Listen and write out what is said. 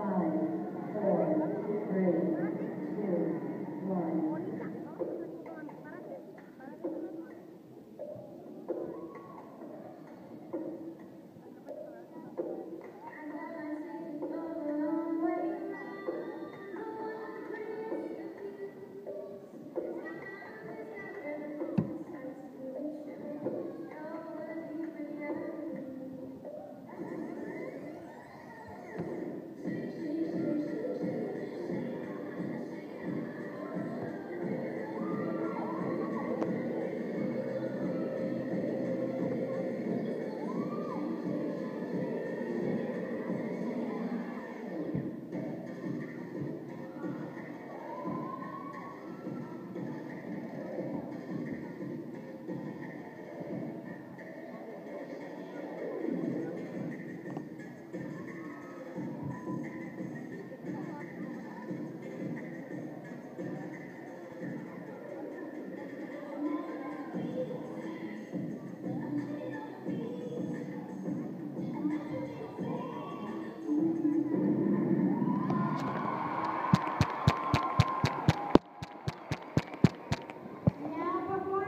five.